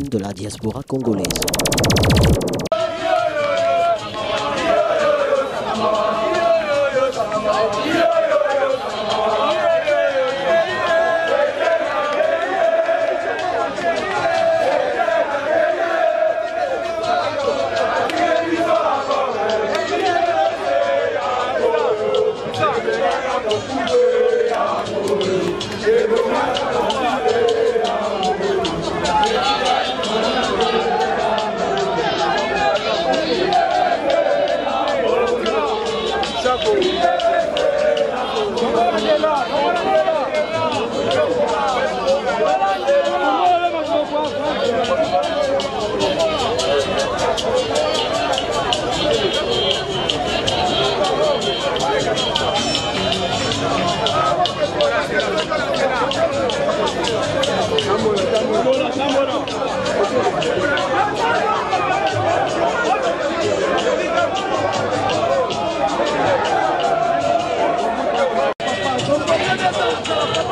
de la diaspora congolaise. ¡Vamos!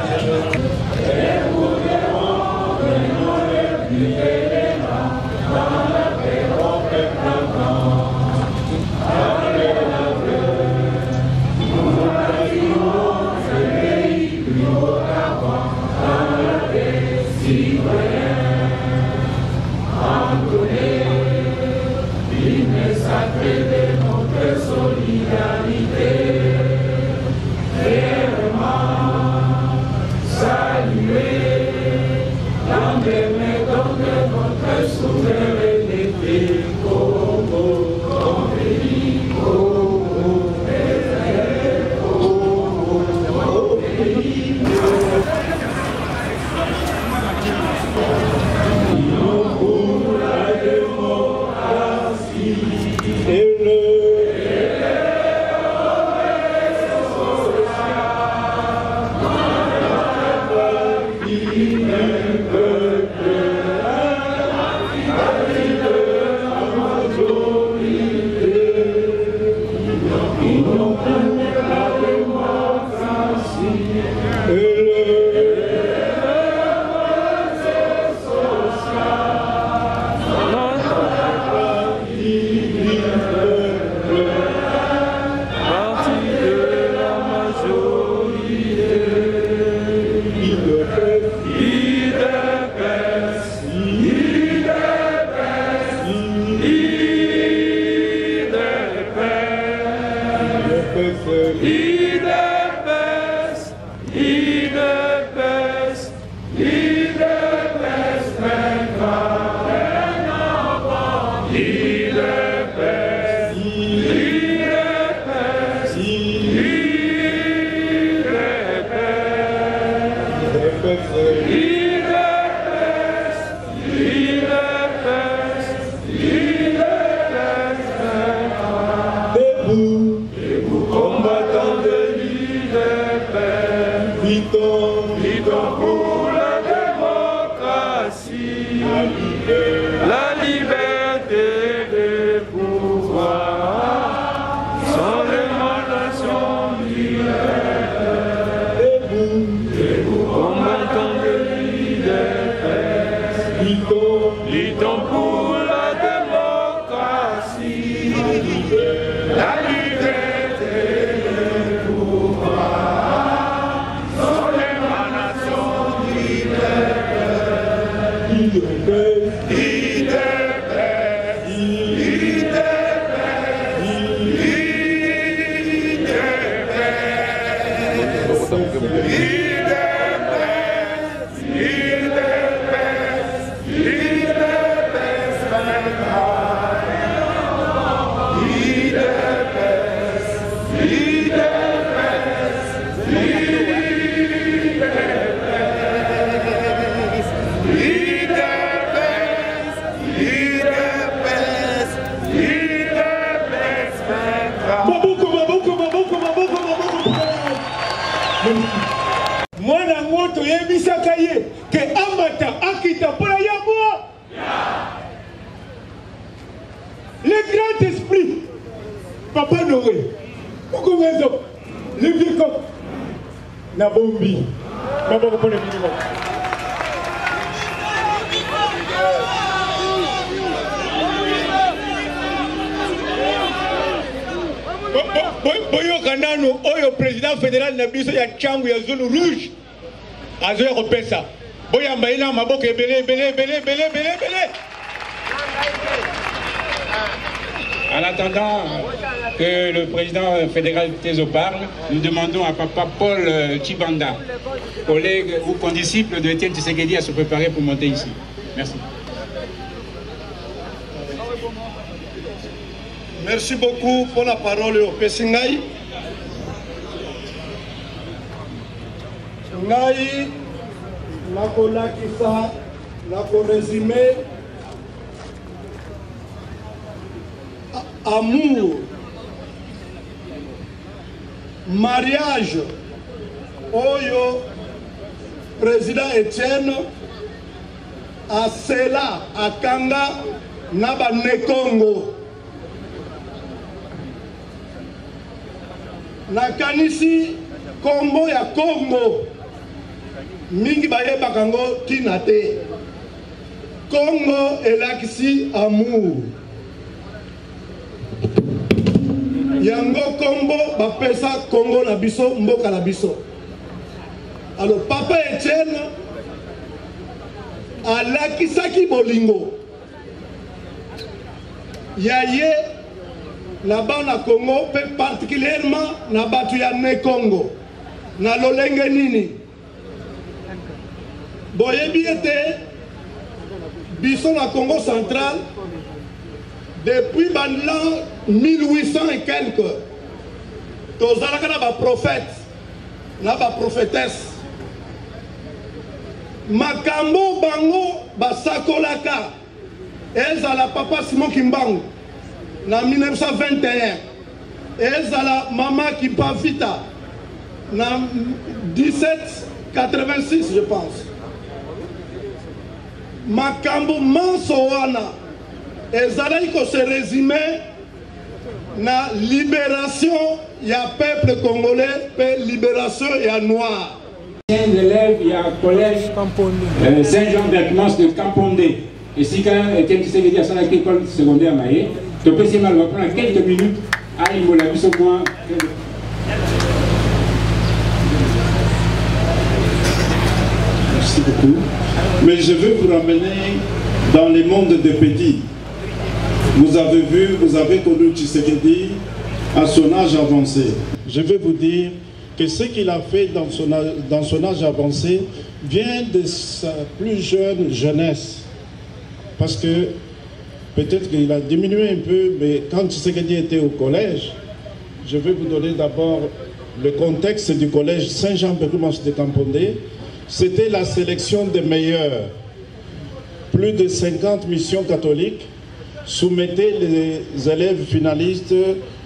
bombi. Maboko mpona binimo Bo- bo- bo- boyoka nano oyo président fédéral na biso ya ntango ya zone rouge azoya kopesa. Boyamba ye na maboko ebele ebele ebele ebele ebele ebele En attendant que le président fédéral Tezo parle, nous demandons à papa Paul euh, Chibanda, collègue ou condisciple de Étienne Tshisekedi, à se préparer pour monter ici. Merci. Merci beaucoup pour la parole au Pessingaï. Amour. Mariage. Oyo président etienne asela akanga na banekongo. Nakanisi nkombo ya kongo mingi bayebaka yango ntina te. Kongo elakisi amour yango nkombo bapesa kongo na biso mboka na biso. Alors papa etienne alakisaki bolingo. Ya ye na bana congo mpe particulièrement na bato ya ne congo na lolenge nini? Boyebi ete biso na congo central depuis balan 1800 et quelque tozalaka na baprophète na baprofetesse makambo bango basakolaka. Ezala papa simon kimbangu na 1921 ezala mama kipavita na 1786 je pense. Makambo manso wana ezalaki kose resume na libération ya peuple congolais mpe libération ya noir Un élève, il y a un collège euh, Saint-Jean d'Atmos de Campondé. Et si quand Étienne Tshisekedi a son école secondaire peux essayer mal, on va prendre quelques minutes à Imola, au moins. Merci beaucoup. Mais je veux vous ramener dans le monde des petits. Vous avez vu, vous avez connu Tshisekedi à son âge avancé. Je veux vous dire que ce qu'il a fait dans son, âge, avancé vient de sa plus jeune jeunesse. Parce que peut-être qu'il a diminué un peu, mais quand Tshisekedi était au collège, je vais vous donner d'abord le contexte du collège Saint-Jean-Pérumas de Campondé. C'était la sélection des meilleurs. Plus de 50 missions catholiques soumettaient les élèves finalistes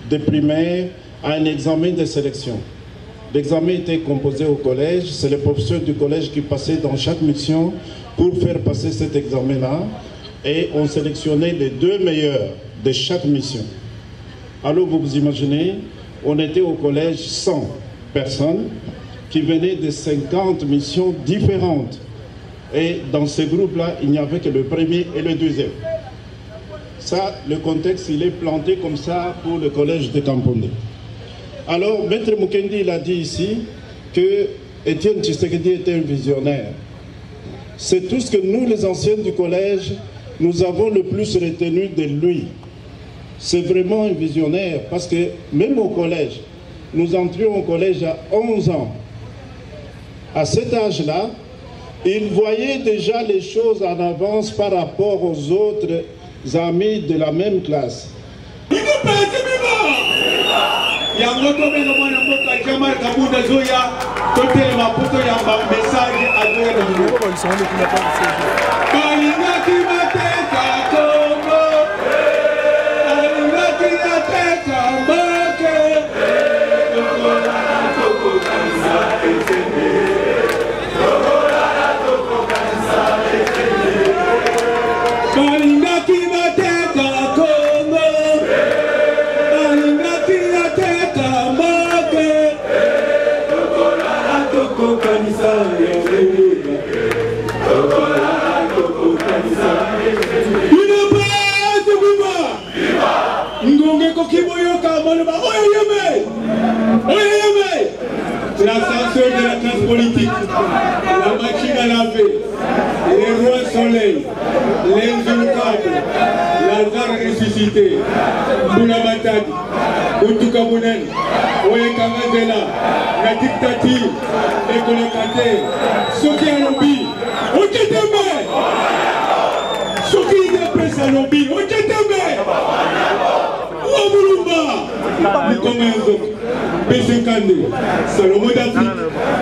de primaire à un examen de sélection. l'examen était composé au collège. C'est les professeurs du collège qui passaient dans chaque mission pour faire passer cet examen-là. Et on sélectionnait les deux meilleurs de chaque mission. Alors vous vous imaginez, on était au collège 100 personnes qui venaient de 50 missions différentes. Et dans ce groupe-là, il n'y avait que le premier et le deuxième. Ça, le contexte, il est planté comme ça pour le collège de Campondé. Alors, Maître Mukendi, il a dit ici que Étienne Tshisekedi était un visionnaire. C'est tout ce que nous, les anciens du collège, nous avons le plus retenu de lui. C'est vraiment un visionnaire parce que même au collège, nous entrions au collège à 11 ans. À cet âge-là, il voyait déjà les choses en avance par rapport aux autres amis de la même classe. Oyo yeme la censure de la classe politique. La machine à laver. Les rois soleil. L'insultable lazare ressuscité. Motuka monene oyekanga nzela na dictature. Ekoleka te soki alobi oketembe soki idps alobi oketembe ya nzoka Kande, Salomon d'Afrique,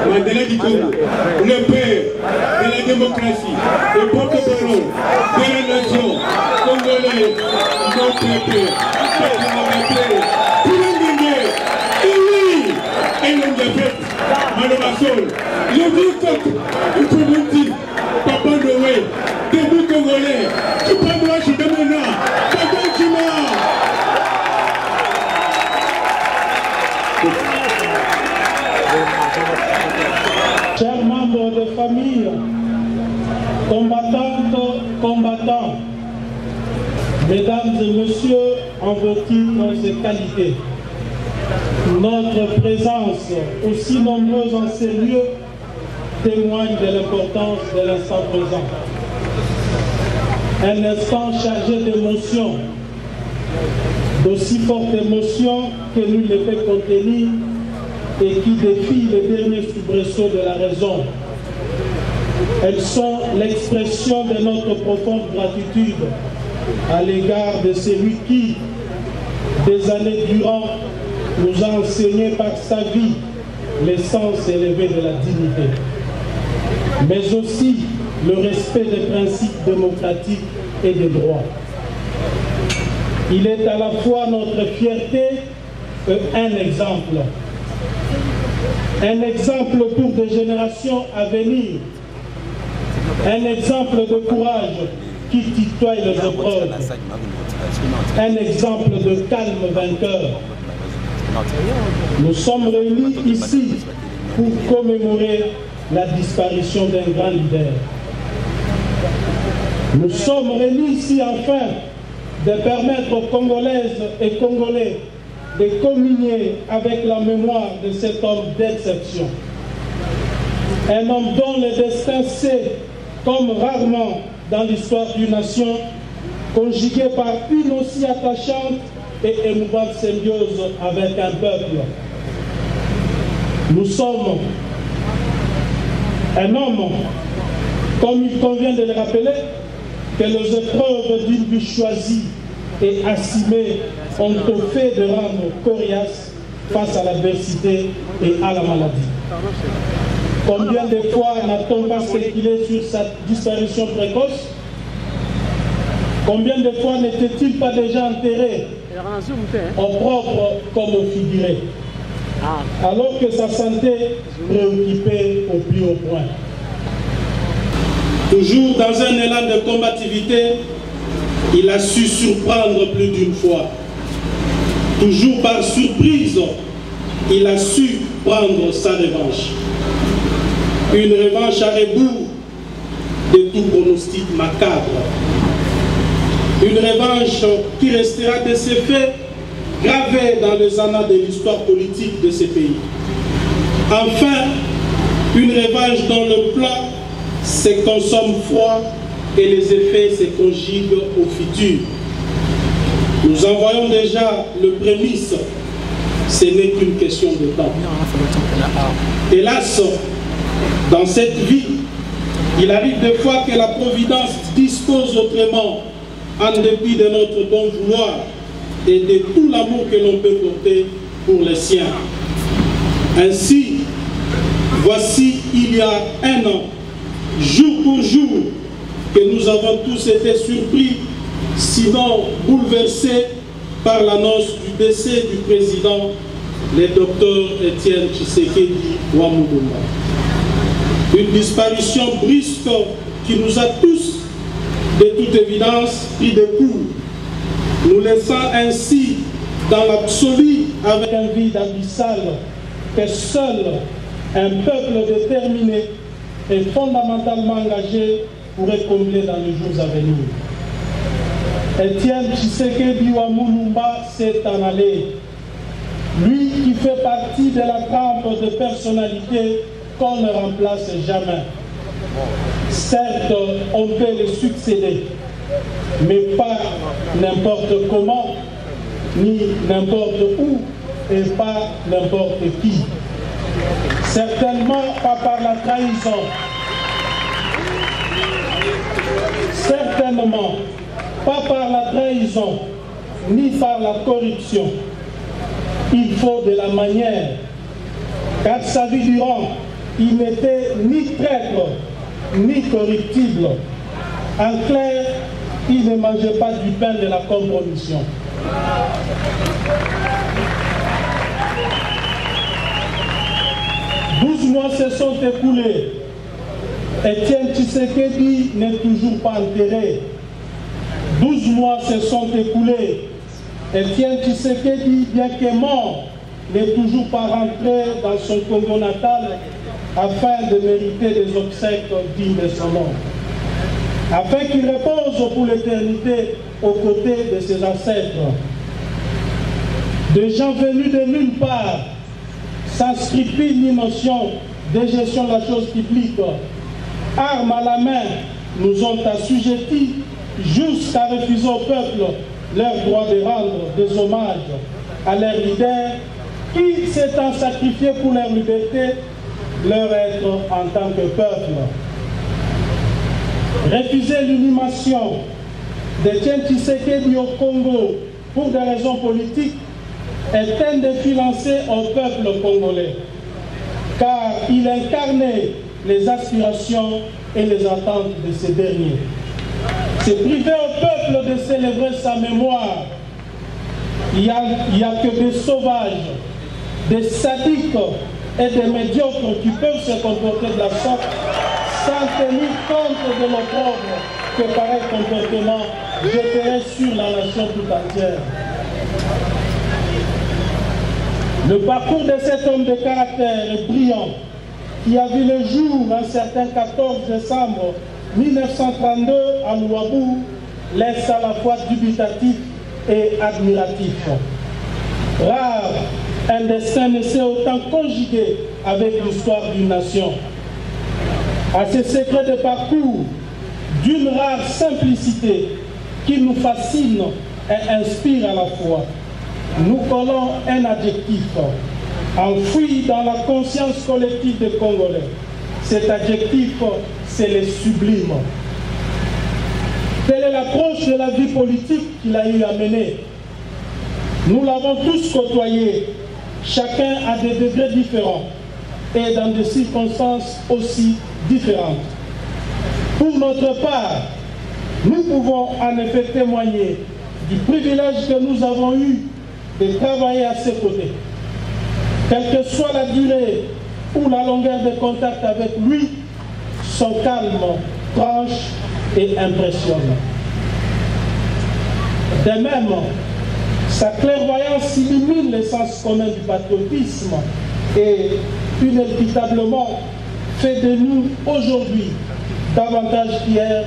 Mandela du Congo, le père de la démocratie, le porte-parole de la nation congolaise, notre père, et oui, et l'homme de fête, Malobasol, le vieux me dire, Papa Noé, mesdames et messieurs, en vos titres et qualités, notre présence, aussi nombreuse en ces lieux, témoigne de l'importance de l'instant présent. Un instant chargé d'émotions, d'aussi fortes émotions que nul ne peut contenir et qui défient les derniers soubresauts de la raison. Elles sont l'expression de notre profonde gratitude à l'égard de celui qui, des années durant, nous a enseigné par sa vie l'essence élevée de la dignité, mais aussi le respect des principes démocratiques et des droits. Il est à la fois notre fierté et un exemple. Un exemple pour des générations à venir, un exemple de courage qui tutoie les épreuves, un exemple de calme vainqueur. Nous sommes réunis ici pour commémorer la disparition d'un grand leader. Nous sommes réunis ici afin de permettre aux Congolaises et Congolais de communier avec la mémoire de cet homme d'exception. Un homme dont le destin s'est, comme rarement dans l'histoire d'une nation, conjugué par une aussi attachante et émouvante symbiose avec un peuple. Nous sommes un homme, comme il convient de le rappeler, que les épreuves d'une vie choisie et assumée ont au fait de rendre coriace face à l'adversité et à la maladie. Combien de fois n'a-t-on pas spéculé sur sa disparition précoce? Combien de fois n'était-il pas déjà enterré? Au propre comme au figuré alors que sa santé préoccupait au plus haut point. Toujours dans un élan de combativité, il a su surprendre plus d'une fois. Toujours par surprise, il a su prendre sa revanche. Une revanche à rebours de tout pronostic macabre. Une revanche qui restera de ses faits gravés dans les annales de l'histoire politique de ce pays. Enfin, une revanche dont le plan se consomme froid et les effets se conjuguent au futur. Nous en voyons déjà le prémisse, ce n'est qu'une question de temps. Hélas, dans cette vie, il arrive des fois que la Providence dispose autrement en dépit de notre bon vouloir et de tout l'amour que l'on peut porter pour les siens. Ainsi, voici il y a un an, jour pour jour, que nous avons tous été surpris, sinon bouleversés par l'annonce du décès du président, le docteur Étienne Tshisekedi Ouamoudouba. Une disparition brusque qui nous a tous, de toute évidence, pris de coups, nous laissant ainsi dans l'absolu avec un vide abyssal que seul un peuple déterminé et fondamentalement engagé pourrait combler dans les jours à venir. Étienne Tshisekedi Ouamoulumba s'est en allé. Lui qui fait partie de la trempe de personnalités qu'on ne remplace jamais. Certes, on peut les succéder, mais pas n'importe comment, ni n'importe où, et pas n'importe qui. Certainement pas par la trahison. Certainement pas par la trahison, ni par la corruption. Il faut de la manière, car sa vie durant, il n'était ni traître, ni corruptible. En clair, il ne mangeait pas du pain de la compromission. Douze mois se sont écoulés. Étienne Tshisekedi n'est toujours pas enterré. Douze mois se sont écoulés. Étienne Tshisekedi, bien que mort, n'est toujours pas rentré dans son Congo natal afin de mériter des obsèques dignes de son nom. Afin qu'il repose pour l'éternité aux côtés de ses ancêtres. Des gens venus de nulle part, sans scrupule ni notion de gestion de la chose publique, armes à la main, nous ont assujettis jusqu'à refuser au peuple leur droit de rendre des hommages à leur leader qui s'étant sacrifié pour leur liberté, leur être en tant que peuple. Refuser l'inhumation d'Etienne Tshisekedi au Congo pour des raisons politiques est un défi lancé au peuple congolais, car il incarnait les aspirations et les attentes de ces derniers. C'est priver au peuple de célébrer sa mémoire. Il n'y a, que des sauvages, des sadiques et des médiocres qui peuvent se comporter de la sorte sans tenir compte de l'opprobre que pareil comportement jeterait sur la nation tout entière. Le parcours de cet homme de caractère brillant, qui a vu le jour un certain 14 décembre 1932 à Louabou, laisse à la fois dubitatif et admiratif. Rare, un destin ne s'est autant conjugué avec l'histoire d'une nation. À ces secrets de parcours, d'une rare simplicité qui nous fascine et inspire à la fois, nous collons un adjectif enfoui dans la conscience collective des Congolais. Cet adjectif, c'est le sublime. Telle est l'approche de la vie politique qu'il a eu à mener. Nous l'avons tous côtoyé, chacun à des degrés différents et dans des circonstances aussi différentes. Pour notre part, nous pouvons en effet témoigner du privilège que nous avons eu de travailler à ses côtés. Quelle que soit la durée ou la longueur des contacts avec lui, son calme tranche et impressionne. De même, sa clairvoyance illumine l'essence commun du patriotisme et inévitablement fait de nous aujourd'hui davantage qu'hier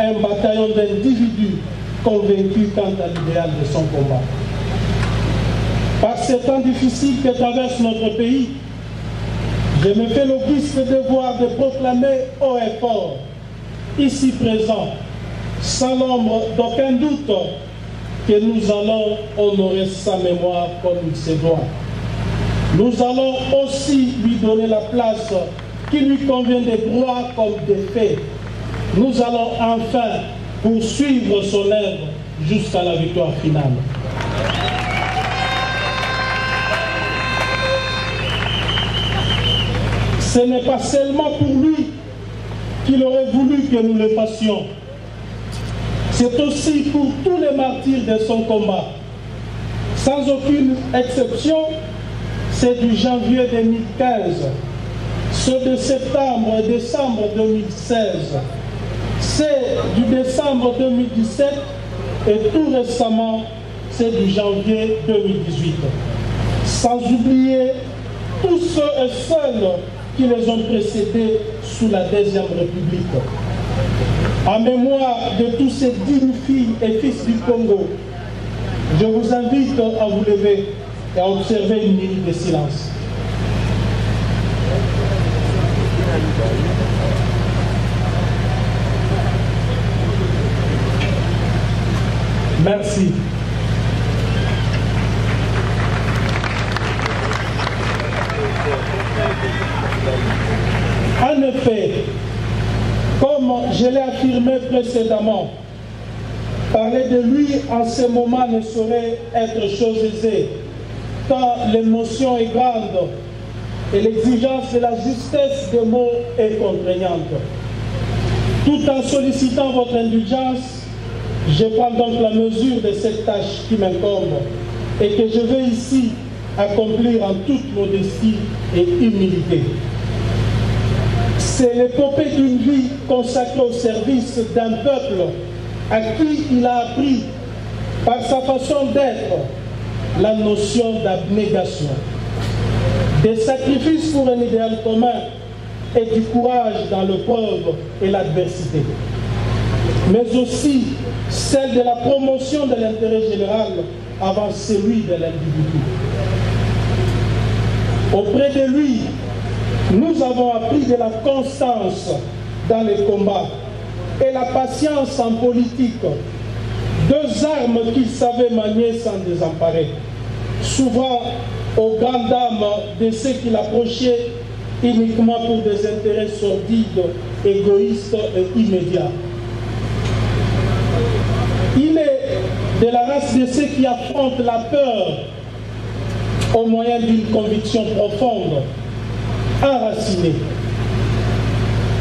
un bataillon d'individus convaincus quant à l'idéal de son combat. Par ces temps difficiles que traverse notre pays, je me fais l'auguste devoir de proclamer haut et fort, ici présent, sans l'ombre d'aucun doute, que nous allons honorer sa mémoire comme il se doit. Nous allons aussi lui donner la place qui lui convient de droit comme de fait. Nous allons enfin poursuivre son œuvre jusqu'à la victoire finale. Ce n'est pas seulement pour lui qu'il aurait voulu que nous le fassions. C'est aussi pour tous les martyrs de son combat. Sans aucune exception, c'est du janvier 2015, ceux de septembre et décembre 2016, c'est du décembre 2017 et tout récemment, c'est du janvier 2018. Sans oublier tous ceux et celles qui les ont précédés sous la Deuxième République. En mémoire de tous ces dignes filles et fils du Congo, je vous invite à vous lever et à observer une minute de silence. Merci. En effet, je l'ai affirmé précédemment, parler de lui en ce moment ne saurait être chose aisée, car l'émotion est grande et l'exigence de la justesse des mots est contraignante. Tout en sollicitant votre indulgence, je prends donc la mesure de cette tâche qui m'incombe et que je vais ici accomplir en toute modestie et humilité. C'est l'épopée d'une vie consacrée au service d'un peuple à qui il a appris par sa façon d'être la notion d'abnégation, des sacrifices pour un idéal commun et du courage dans l'épreuve et l'adversité, mais aussi celle de la promotion de l'intérêt général avant celui de l'individu. Auprès de lui, nous avons appris de la constance dans les combats et la patience en politique, deux armes qu'il savait manier sans désemparer, souvent aux grandes dames de ceux qui l'approchaient uniquement pour des intérêts sordides, égoïstes et immédiats. Il est de la race de ceux qui affrontent la peur au moyen d'une conviction profonde, enracinée.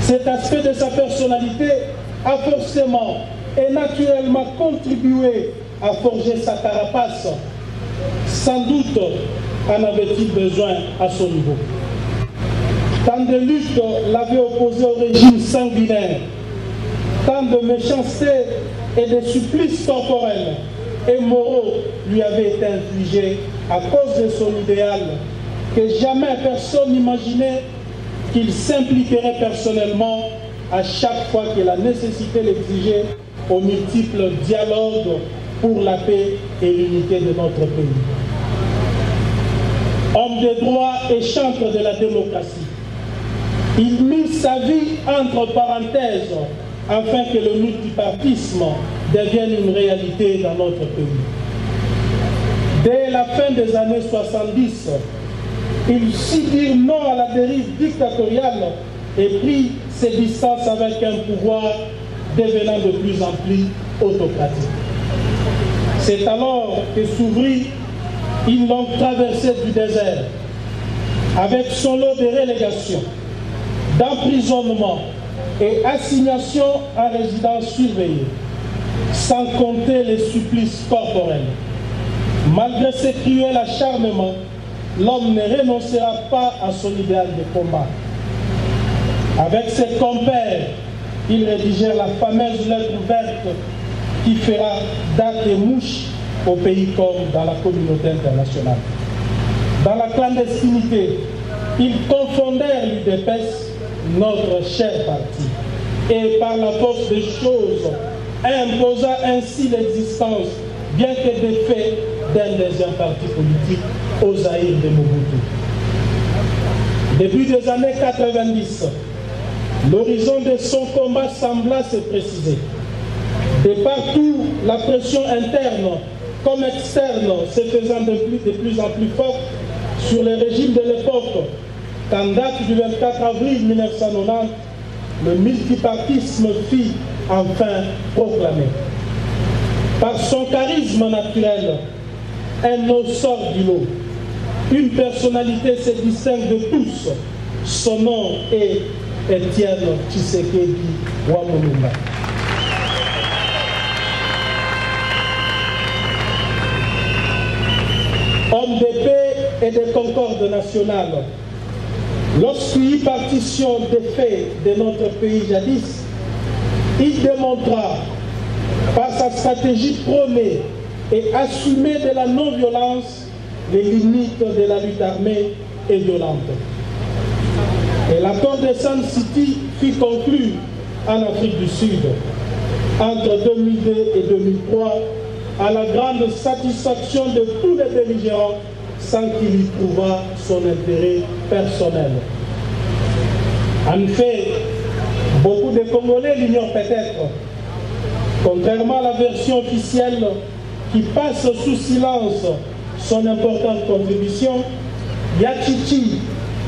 Cet aspect de sa personnalité a forcément et naturellement contribué à forger sa carapace. Sans doute en avait-il besoin à son niveau. Tant de luttes l'avaient opposé au régime sanguinaire, tant de méchanceté et de supplices corporels et moraux lui avaient été infligés à cause de son idéal que jamais personne n'imaginait qu'il s'impliquerait personnellement à chaque fois que la nécessité l'exigeait aux multiples dialogues pour la paix et l'unité de notre pays. Homme de droit et chantre de la démocratie, il mit sa vie entre parenthèses afin que le multipartisme devienne une réalité dans notre pays. Dès la fin des années 70, il dire non à la dérive dictatoriale et prit ses distances avec un pouvoir devenant de plus en plus autocratique. C'est alors que s'ouvrit une longue traversée du désert, avec son lot de relégations, d'emprisonnement et assignation à résidence surveillée, sans compter les supplices corporels. Malgré ces cruels acharnements, l'homme ne renoncera pas à son idéal de combat. Avec ses compères, ils rédigèrent la fameuse lettre ouverte qui fera date et mouche au pays comme dans la communauté internationale. Dans la clandestinité, ils confondèrent l'UDPS, notre cher parti, et par la force des choses, imposa ainsi l'existence, bien que des faits, d'un deuxième parti politique aux Zaïre de Mobutu. Début des années 90, l'horizon de son combat sembla se préciser. De partout, la pression interne comme externe se faisant de plus, de plus en plus forte sur le régime de l'époque, qu'en date du 24 avril 1990, le multipartisme fit enfin proclamer. Par son charisme naturel, un eau sort du lot. Une personnalité se distingue de tous. Son nom est Étienne Tshisekedi Wamulumba. Homme de paix et de concorde nationale, lorsqu'il partition des faits de notre pays jadis, il démontra par sa stratégie prônée et assumée de la non-violence les limites de la lutte armée et violente. Et l'accord de Sun City fut conclu en Afrique du Sud entre 2002 et 2003 à la grande satisfaction de tous les belligérants sans qu'il y trouvât son intérêt personnel. En fait, beaucoup de Congolais l'ignorent peut-être. Contrairement à la version officielle qui passe sous silence son importante contribution, Yachichi,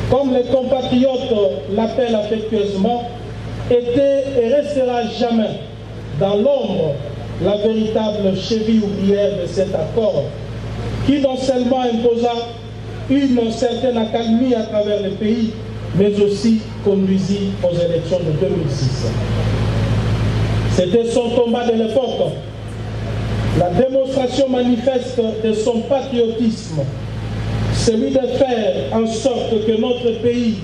comme les compatriotes l'appellent affectueusement, était et restera jamais dans l'ombre la véritable cheville ouvrière de cet accord, qui non seulement imposa une certaine accalmie à travers le pays, mais aussi conduisit aux élections de 2006. C'était son combat de l'époque, la démonstration manifeste de son patriotisme, celui de faire en sorte que notre pays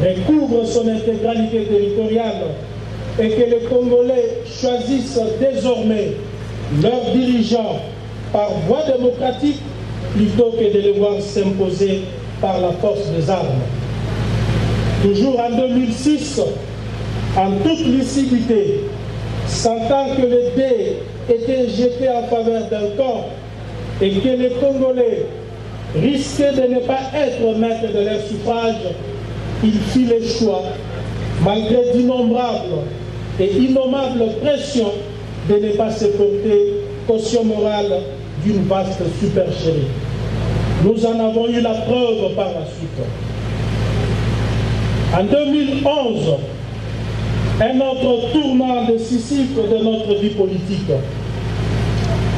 recouvre son intégralité territoriale et que les Congolais choisissent désormais leurs dirigeants par voie démocratique plutôt que de les voir s'imposer par la force des armes. Toujours en 2006, en toute lucidité, sentant que les dés étaient jetés en faveur d'un camp et que les Congolais risquaient de ne pas être maîtres de leur suffrage, il fit le choix, malgré d'innombrables et innommables pressions, de ne pas se porter caution morale d'une vaste supercherie. Nous en avons eu la preuve par la suite. En 2011, un autre tournant décisif de notre vie politique.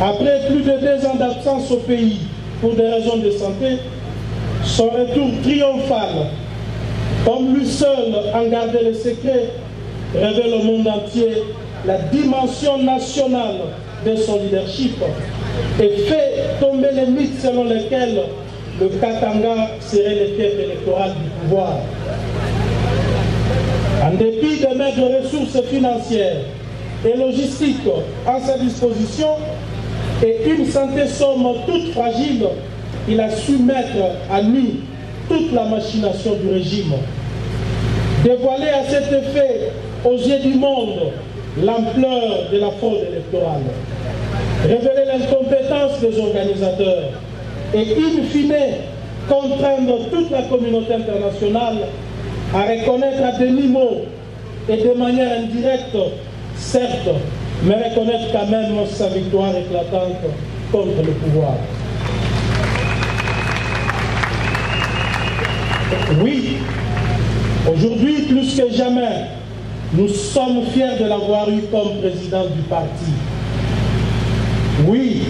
Après plus de deux ans d'absence au pays pour des raisons de santé, son retour triomphal, comme lui seul en gardait le secret, révèle au monde entier la dimension nationale de son leadership et fait tomber les mythes selon lesquels le Katanga serait le fief électoral du pouvoir. En dépit de maigres ressources financières et logistiques à sa disposition et une santé somme toute fragile, il a su mettre à nu toute la machination du régime. Dévoiler à cet effet aux yeux du monde l'ampleur de la fraude électorale, révéler l'incompétence des organisateurs et in fine contraindre toute la communauté internationale à reconnaître à demi-mot et de manière indirecte, certes, mais reconnaître quand même sa victoire éclatante contre le pouvoir. Oui, aujourd'hui plus que jamais, nous sommes fiers de l'avoir eu comme président du parti. Oui,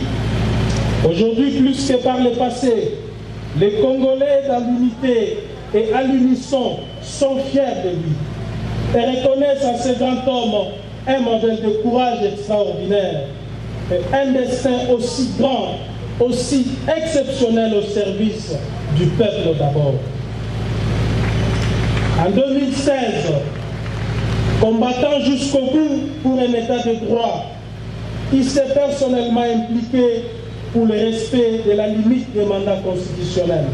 aujourd'hui plus que par le passé, les Congolais dans l'unité et à l'unisson sont fiers de lui et reconnaissent à ce grand homme un modèle de courage extraordinaire et un destin aussi grand aussi exceptionnel au service du peuple d'abord. En 2016, combattant jusqu'au bout pour un état de droit, il s'est personnellement impliqué pour le respect de la limite des mandats constitutionnels,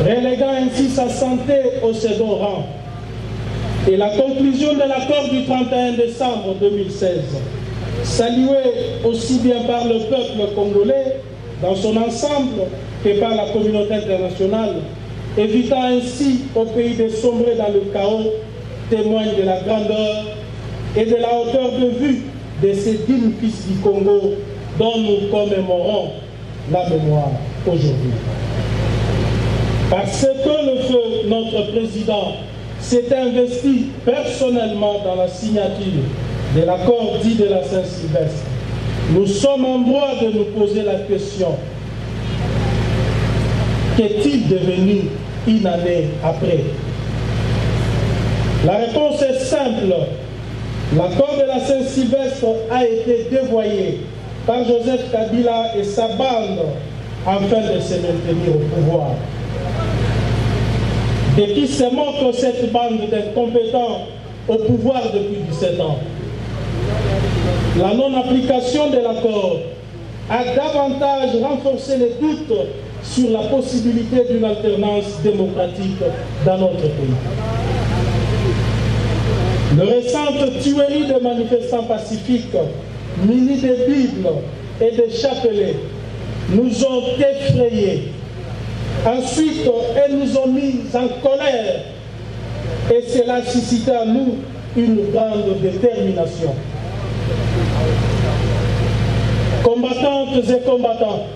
reléguant ainsi sa santé au second rang. Et la conclusion de l'accord du 31 décembre 2016, saluée aussi bien par le peuple congolais dans son ensemble que par la communauté internationale, évitant ainsi au pays de sombrer dans le chaos, témoigne de la grandeur et de la hauteur de vue de ces dignes fils du Congo dont nous commémorons la mémoire aujourd'hui. Parce que le feu, notre président, s'est investi personnellement dans la signature de l'accord dit de la Saint-Sylvestre, nous sommes en droit de nous poser la question, qu'est-il devenu une année après? La réponse est simple. L'accord de la Saint-Sylvestre a été dévoyé par Joseph Kabila et sa bande afin de se maintenir au pouvoir. Et qui se montre cette bande d'incompétents au pouvoir depuis 17 ans La non-application de l'accord a davantage renforcé les doutes sur la possibilité d'une alternance démocratique dans notre pays. Le récentes tueries de manifestants pacifiques, munis de Bibles et de chapelets, nous ont effrayés. Ensuite, elles nous ont mis en colère et cela suscité à nous une grande détermination. Combattantes et combattants,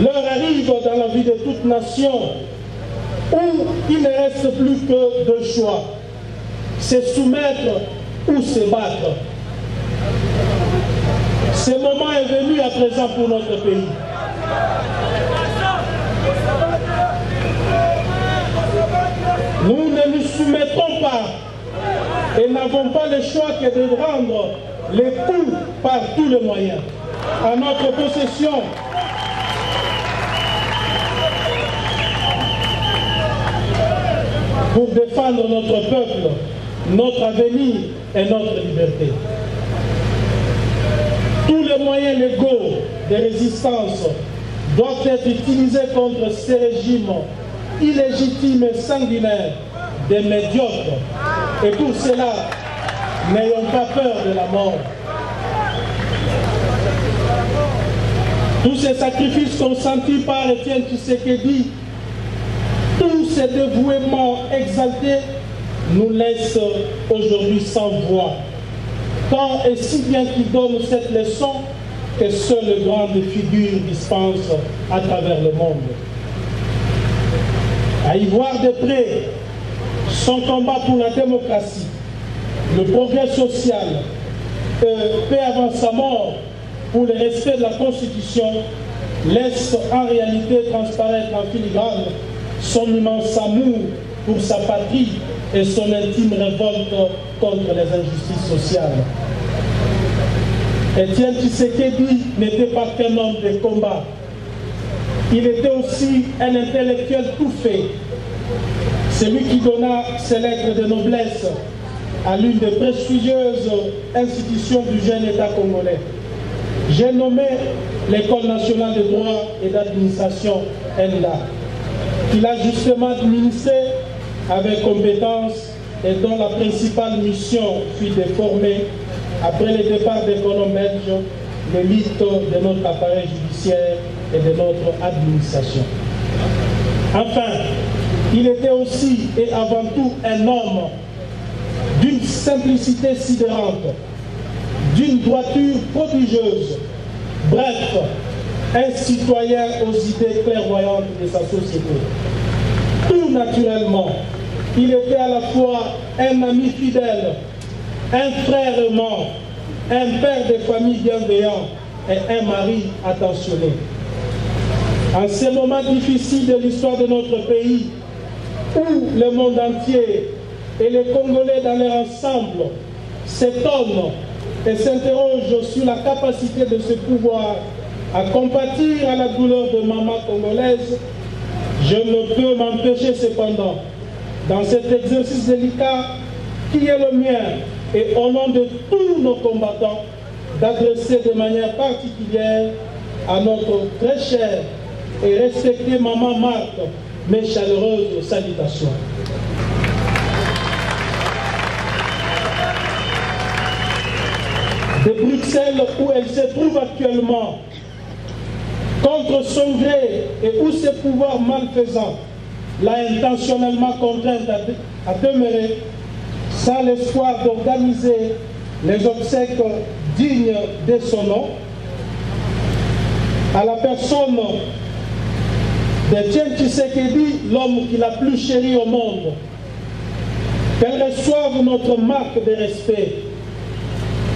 l'heure arrive dans la vie de toute nation où il ne reste plus que deux choix, se soumettre ou se battre. Ce moment est venu à présent pour notre pays. Nous ne nous soumettrons pas et n'avons pas le choix que de rendre les coups par tous les moyens à notre possession. Pour défendre notre peuple, notre avenir et notre liberté. Tous les moyens légaux de résistance doivent être utilisés contre ces régimes illégitimes et sanguinaires des médiocres. Et pour cela, n'ayons pas peur de la mort. Tous ces sacrifices consentis par Étienne Tshisekedi, tous ces dévouements exaltés nous laissent aujourd'hui sans voix. Tant et si bien qu'il donne cette leçon que seules grandes figures dispensent à travers le monde. À y voir de près son combat pour la démocratie, le progrès social, euh, paix avant sa mort, pour le respect de la Constitution, laisse en réalité transparaître en filigrane son immense amour pour sa patrie et son intime révolte contre les injustices sociales. Étienne Tshisekedi n'était pas qu'un homme de combat. Il était aussi un intellectuel tout fait. Celui qui donna ses lettres de noblesse à l'une des prestigieuses institutions du jeune État congolais. J'ai nommé l'École nationale de droit et d'administration, ENDA, qu'il a justement administré avec compétence et dont la principale mission fut de former, après le départ des colons belges, l'élite de notre appareil judiciaire et de notre administration. Enfin, il était aussi et avant tout un homme d'une simplicité sidérante, d'une droiture prodigieuse, bref, un citoyen aux idées clairvoyantes de sa société. Tout naturellement, il était à la fois un ami fidèle, un frère aimant, un père de famille bienveillant et un mari attentionné. En ces moments difficiles de l'histoire de notre pays, où le monde entier et les Congolais dans leur ensemble s'étonnent et s'interrogent sur la capacité de ce pouvoir à compatir à la douleur de maman congolaise, je ne peux m'empêcher cependant, dans cet exercice délicat qui est le mien et au nom de tous nos combattants, d'adresser de manière particulière à notre très chère et respectée maman Marthe mes chaleureuses salutations. De Bruxelles, où elle se trouve actuellement, contre son gré et où ses pouvoirs malfaisants l'a intentionnellement contrainte à, demeurer, sans l'espoir d'organiser les obsèques dignes de son nom, à la personne de Tien Tshisekedi, l'homme qu'il a plus chéri au monde, qu'elle reçoive notre marque de respect,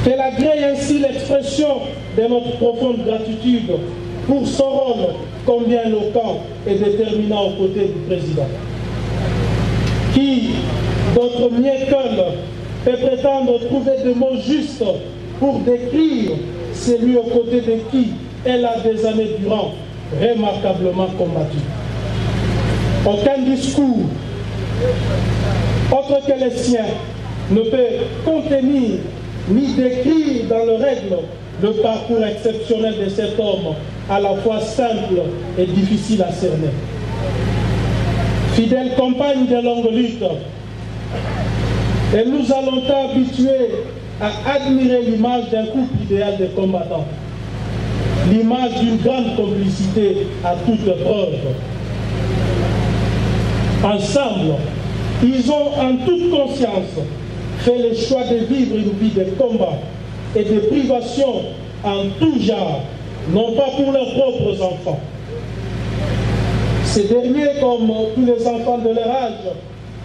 qu'elle agrée ainsi l'expression de notre profonde gratitude pour son rôle combien éloquent et déterminant aux côtés du président. Qui, d'autre mieux qu'elle, peut prétendre trouver des mots justes pour décrire celui aux côtés de qui elle a des années durant remarquablement combattu. Aucun discours, autre que le sien, ne peut contenir ni décrire dans le règle le parcours exceptionnel de cet homme, à la fois simple et difficile à cerner. Fidèle compagne de longue lutte, elle nous a longtemps habitués à admirer l'image d'un couple idéal de combattants l'image d'une grande complicité à toute preuve. Ensemble, ils ont en toute conscience fait le choix de vivre une vie de combat et de privation en tout genre, non pas pour leurs propres enfants. Ces derniers, comme tous les enfants de leur âge,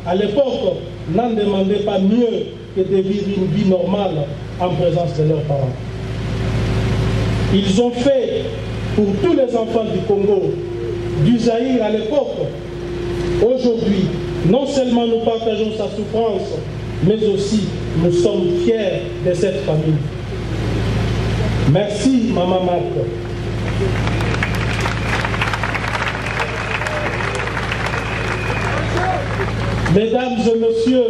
à l'époque, n'en demandaient pas mieux que de vivre une vie normale en présence de leurs parents. Ils ont fait pour tous les enfants du Congo, du Zaïre à l'époque. Aujourd'hui, non seulement nous partageons sa souffrance, mais aussi nous sommes fiers de cette famille. Merci, Maman Marthe. Mesdames et messieurs,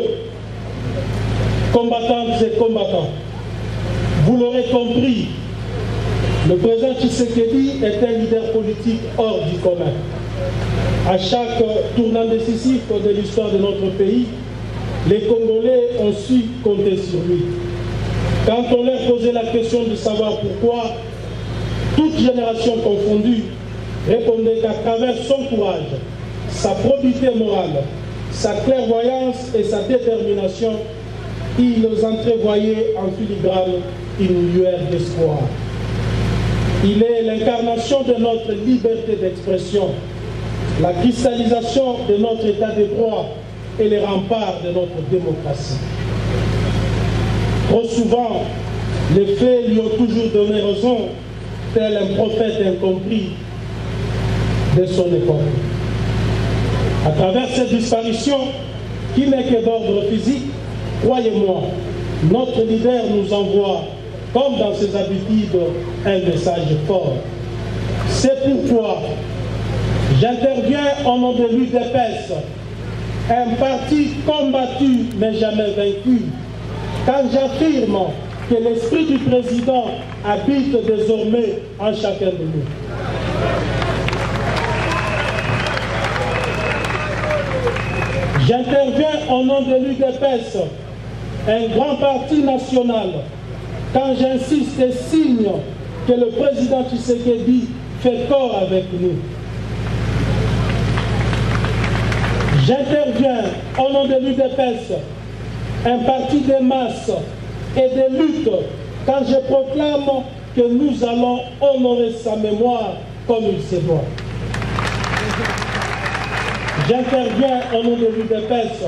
combattantes et combattants, vous l'aurez compris, le président Tshisekedi est un leader politique hors du commun. À chaque tournant décisif de l'histoire de notre pays, les Congolais ont su compter sur lui. Quand on leur posait la question de savoir pourquoi, toute génération confondue répondait qu'à travers son courage, sa probité morale, sa clairvoyance et sa détermination, il nous entrevoyait en filigrane une lueur d'espoir. Il est l'incarnation de notre liberté d'expression, la cristallisation de notre état de droit et les remparts de notre démocratie. Trop souvent, les faits lui ont toujours donné raison, tel un prophète incompris de son époque. À travers cette disparition, qui n'est que d'ordre physique, croyez-moi, notre leader nous envoie comme dans ses habitudes, un message fort. C'est pourquoi j'interviens au nom de l'UDPS, un parti combattu mais jamais vaincu, quand j'affirme que l'esprit du président habite désormais en chacun de nous. J'interviens au nom de l'UDPS, un grand parti national quand j'insiste et signe que le président Tshisekedi fait corps avec nous. J'interviens au nom de l'UDPS, un parti de masse et de lutte, quand je proclame que nous allons honorer sa mémoire comme il se doit. J'interviens au nom de l'UDPS,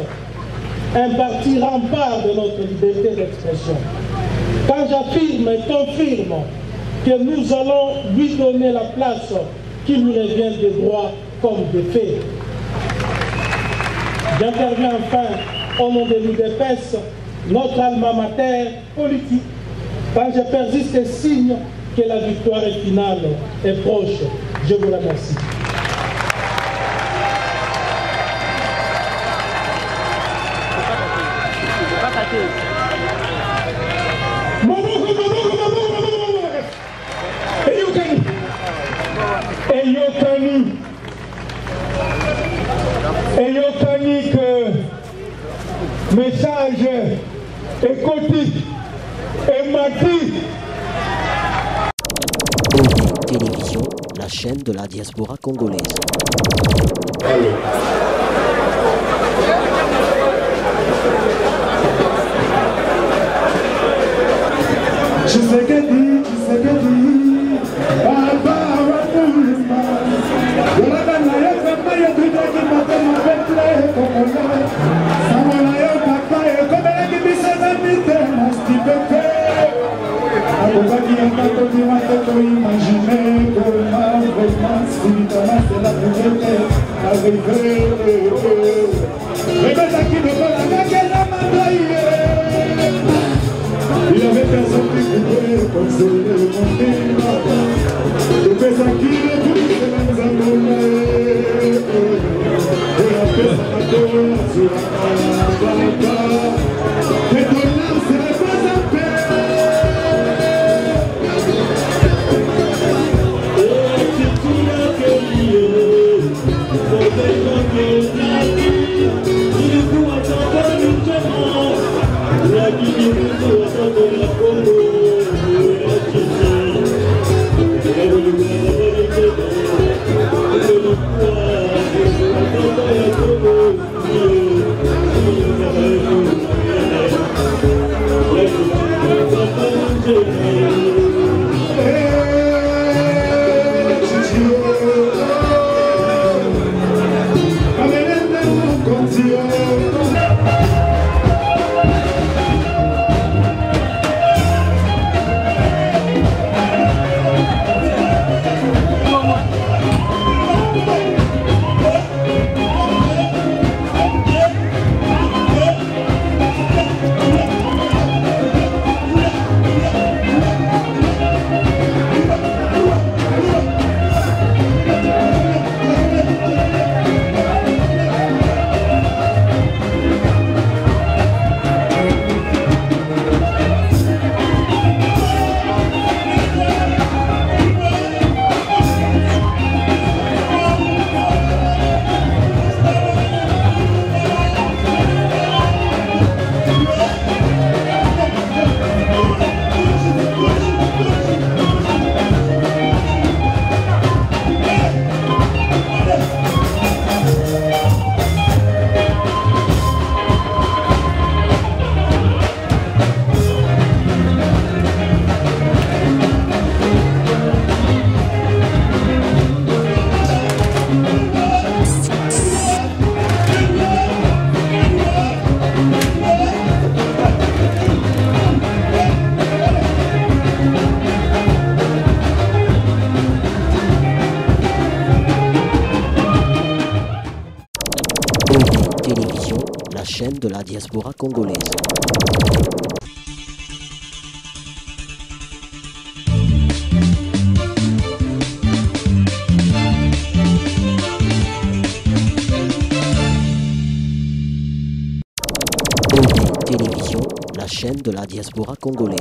un parti rempart de notre liberté d'expression quand j'affirme et confirme que nous allons lui donner la place qui lui revient de droit comme de fait. J'interviens enfin au nom de l'UDPS, notre alma mater politique, quand je persiste et signe que la victoire finale est proche. Je vous remercie eyokani que message ekoti emati Ovi Télévision, la chaîne de la diaspora congolaise. Tshisekedi, Tshisekedi, Il avait personne qui pouvait consoler mon père. Je fais ça qui ne pouvait pas nous Et la paix m'adore sur la diaspora congolaise. Télévision, la chaîne de la diaspora congolaise.